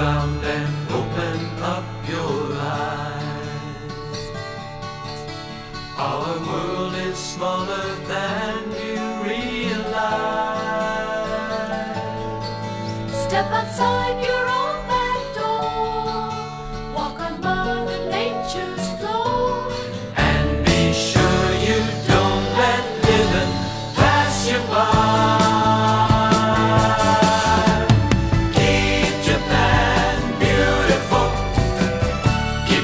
around and open up your eyes. Our world is smaller than you realize. Step outside your